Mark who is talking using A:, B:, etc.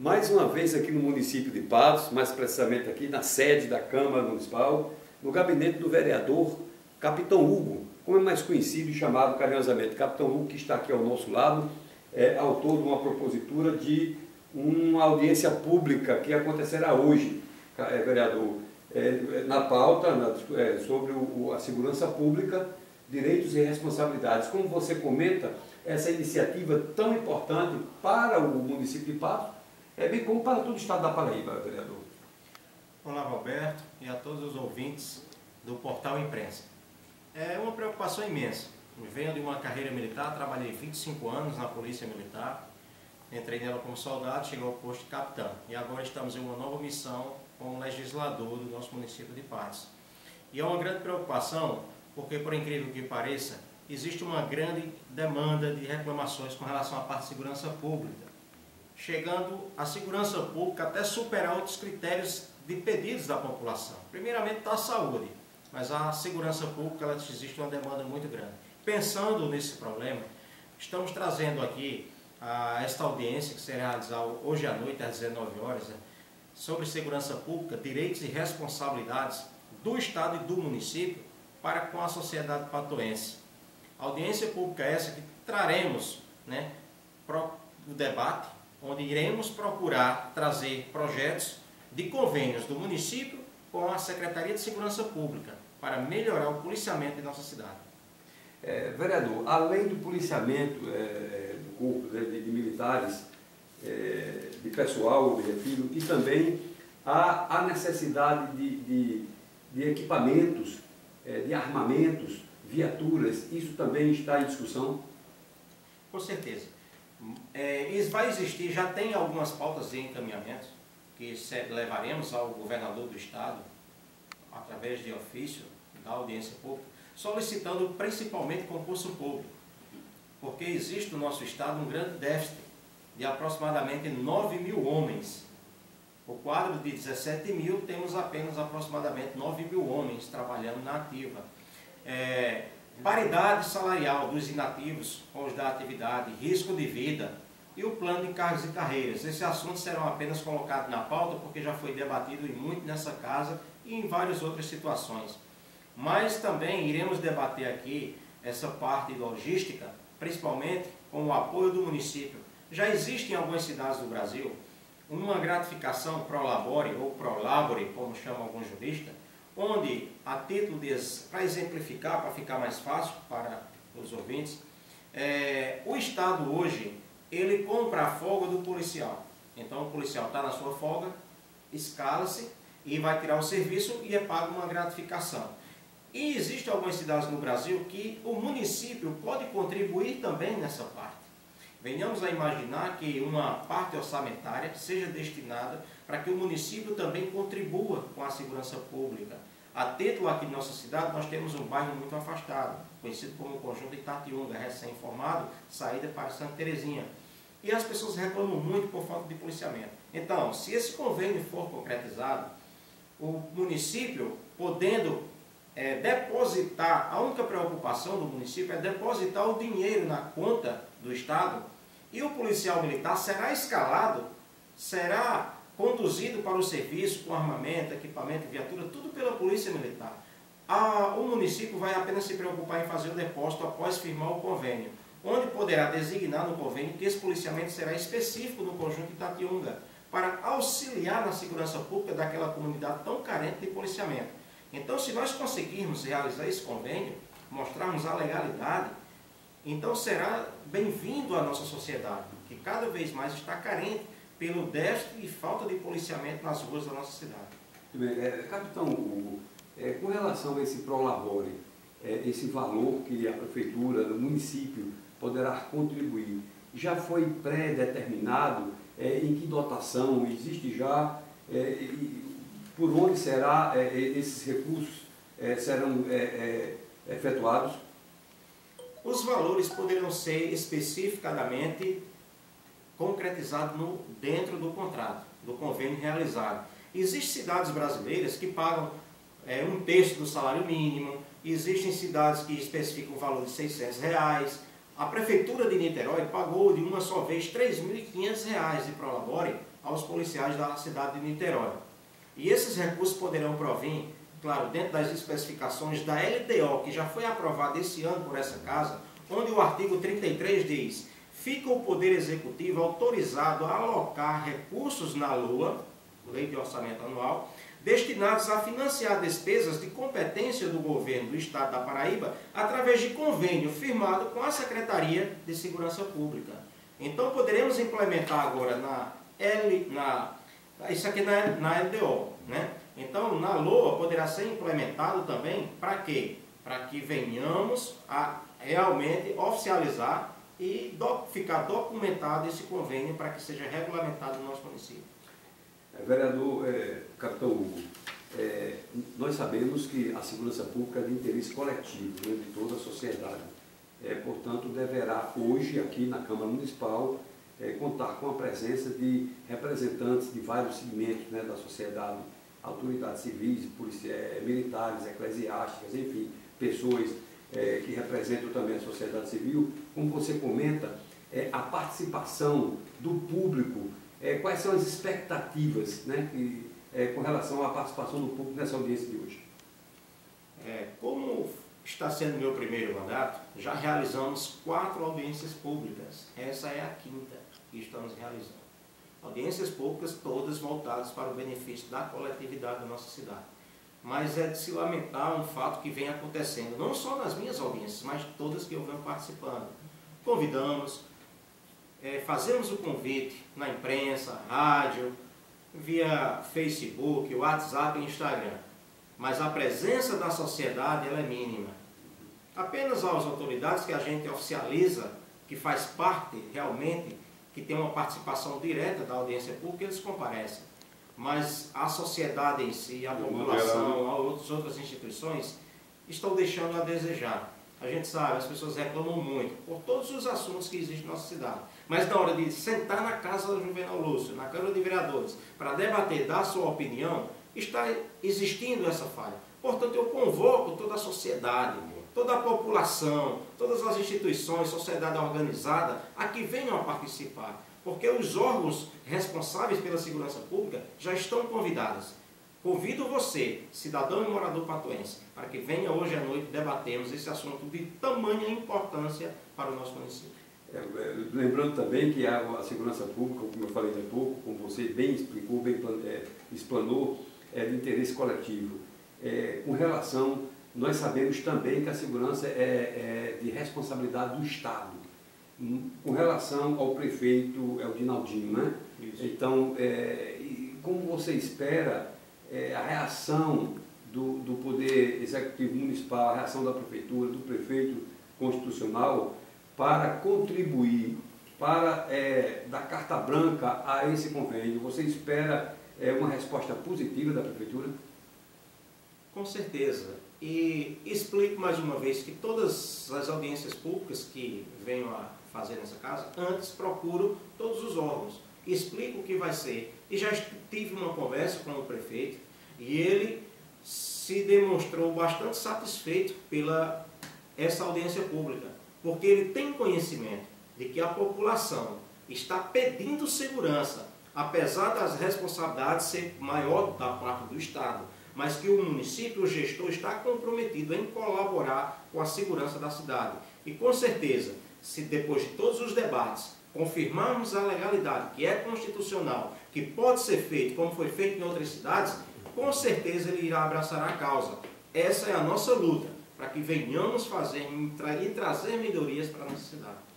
A: mais uma vez aqui no município de Patos, mais precisamente aqui na sede da Câmara Municipal, no gabinete do vereador Capitão Hugo, como é mais conhecido e chamado carinhosamente. Capitão Hugo, que está aqui ao nosso lado, é autor de uma propositura de uma audiência pública que acontecerá hoje, é, vereador, é, na pauta na, é, sobre a segurança pública, direitos e responsabilidades. Como você comenta, essa iniciativa tão importante para o município de Patos, é bem como para todo o estado da Paraíba, vereador.
B: Olá, Roberto, e a todos os ouvintes do Portal Imprensa. É uma preocupação imensa. venho de uma carreira militar, trabalhei 25 anos na Polícia Militar, entrei nela como soldado, cheguei ao posto de capitão. E agora estamos em uma nova missão como legislador do nosso município de Patos. E é uma grande preocupação, porque por incrível que pareça, existe uma grande demanda de reclamações com relação à parte de segurança pública chegando a segurança pública até superar outros critérios de pedidos da população. Primeiramente está a saúde, mas a segurança pública ela existe uma demanda muito grande. Pensando nesse problema, estamos trazendo aqui a, esta audiência que será realizada hoje à noite às 19 horas né, sobre segurança pública, direitos e responsabilidades do Estado e do município para com a sociedade patoense. Audiência pública essa que traremos né, o debate onde iremos procurar trazer projetos de convênios do município com a Secretaria de Segurança Pública para melhorar o policiamento em nossa cidade.
A: É, vereador, além do policiamento é, do corpo né, de, de, militares, é, de pessoal, me refiro, e também a, a necessidade de, de, de equipamentos, é, de armamentos, viaturas, isso também está em discussão?
B: Com certeza. É, vai existir, já tem algumas pautas em encaminhamento que levaremos ao governador do estado através de ofício da audiência pública, solicitando principalmente concurso público, porque existe no nosso estado um grande déficit de aproximadamente 9 mil homens. O quadro de 17 mil temos apenas aproximadamente 9 mil homens trabalhando na ativa. É, paridade salarial dos inativos com os da atividade, risco de vida e o plano de cargos e carreiras. Esses assuntos serão apenas colocados na pauta porque já foi debatido e muito nessa casa e em várias outras situações. Mas também iremos debater aqui essa parte logística, principalmente com o apoio do município. Já existe em algumas cidades do Brasil uma gratificação pro labore ou pro labore, como chamam alguns juristas, onde, a título de, para exemplificar, para ficar mais fácil para os ouvintes, é, o Estado hoje, ele compra a folga do policial. Então o policial está na sua folga, escala-se e vai tirar o serviço e é pago uma gratificação. E existem algumas cidades no Brasil que o município pode contribuir também nessa parte. Venhamos a imaginar que uma parte orçamentária seja destinada para que o município também contribua com a segurança pública. A título aqui de nossa cidade, nós temos um bairro muito afastado, conhecido como o Conjunto Itatiunga, recém-formado, saída para Santa Terezinha. E as pessoas reclamam muito por falta de policiamento. Então, se esse convênio for concretizado, o município podendo é, depositar, a única preocupação do município é depositar o dinheiro na conta do Estado e o policial militar será escalado, será conduzido para o serviço com armamento, equipamento, viatura, tudo pela Polícia Militar. A, o município vai apenas se preocupar em fazer o depósito após firmar o convênio, onde poderá designar no convênio que esse policiamento será específico no conjunto Itatiunga, para auxiliar na segurança pública daquela comunidade tão carente de policiamento. Então, se nós conseguirmos realizar esse convênio, mostrarmos a legalidade, então será bem-vindo à nossa sociedade, que cada vez mais está carente pelo déficit e falta de policiamento nas ruas da nossa cidade.
A: É, capitão Hugo, é, com relação a esse Prolabore, é, esse valor que a prefeitura, o município poderá contribuir, já foi pré-determinado é, em que dotação existe já, é, por onde será é, esses recursos serão efetuados?
B: Os valores poderão ser especificadamente concretizados no, dentro do contrato, do convênio realizado. Existem cidades brasileiras que pagam é, um terço do salário mínimo, existem cidades que especificam o valor de 600 reais. A Prefeitura de Niterói pagou de uma só vez R$ 3.500 de Prolabore aos policiais da cidade de Niterói. E esses recursos poderão provir, claro, dentro das especificações da LDO, que já foi aprovada esse ano por essa casa, onde o artigo 33 diz fica o Poder Executivo autorizado a alocar recursos na LOA, Lei de Orçamento Anual, destinados a financiar despesas de competência do governo do Estado da Paraíba através de convênio firmado com a Secretaria de Segurança Pública. Então poderemos implementar agora na L, na, isso aqui na, na LDO, né? Então na LOA poderá ser implementado também para quê? Para que venhamos a realmente oficializar e do, ficar documentado esse convênio para que seja regulamentado no nosso município.
A: É, vereador é, Capitão Hugo, é, nós sabemos que a segurança pública é de interesse coletivo né, de toda a sociedade. É, portanto, deverá hoje, aqui na Câmara Municipal, é, contar com a presença de representantes de vários segmentos né, da sociedade, autoridades civis, policiais, militares, eclesiásticas, enfim, pessoas é, que representam também a sociedade civil, como você comenta, é, a participação do público, é, quais são as expectativas né, que, é, com relação à participação do público nessa audiência de hoje?
B: É, como está sendo meu primeiro mandato, já realizamos quatro audiências públicas. Essa é a quinta que estamos realizando. Audiências públicas todas voltadas para o benefício da coletividade da nossa cidade mas é de se lamentar um fato que vem acontecendo, não só nas minhas audiências, mas todas que eu venho participando. Convidamos, é, fazemos o convite na imprensa, rádio, via Facebook, WhatsApp e Instagram, mas a presença da sociedade ela é mínima. Apenas às autoridades que a gente oficializa, que faz parte realmente, que tem uma participação direta da audiência pública, eles comparecem mas a sociedade em si, a população, outras, outras instituições estão deixando a desejar. A gente sabe, as pessoas reclamam muito por todos os assuntos que existem na nossa cidade. Mas na hora de sentar na casa do Juvenal Lúcio, na Câmara de Vereadores, para debater, dar sua opinião, está existindo essa falha. Portanto, eu convoco toda a sociedade, toda a população, todas as instituições, sociedade organizada, a que venham a participar porque os órgãos responsáveis pela segurança pública já estão convidados. Convido você, cidadão e morador patuense, para que venha hoje à noite debatermos esse assunto de tamanha importância para o nosso município.
A: É, é lembrando também que a, a, segurança pública, como eu falei há pouco, como você bem explicou, bem é, explanou, é de interesse coletivo. É, com relação, nós sabemos também que a segurança é, é de responsabilidade do Estado com relação ao prefeito Eldinaldinho, né? Isso. Então, é, como você espera é, a reação do, do Poder Executivo Municipal, a reação da Prefeitura, do Prefeito Constitucional, para contribuir, para é, dar carta branca a esse convênio? Você espera é, uma resposta positiva da Prefeitura?
B: Com certeza. E explico mais uma vez que todas as audiências públicas que venham a fazer nessa casa, antes procuro todos os órgãos, explico o que vai ser. E já tive uma conversa com o prefeito e ele se demonstrou bastante satisfeito pela essa audiência pública, porque ele tem conhecimento de que a população está pedindo segurança, apesar das responsabilidades ser maior da parte do Estado, mas que o município, o gestor, está comprometido em colaborar com a segurança da cidade. E com certeza, se depois de todos os debates confirmarmos a legalidade, que é constitucional, que pode ser feito como foi feito em outras cidades, com certeza ele irá abraçar a causa. Essa é a nossa luta, para que venhamos fazer e trazer melhorias para a nossa cidade.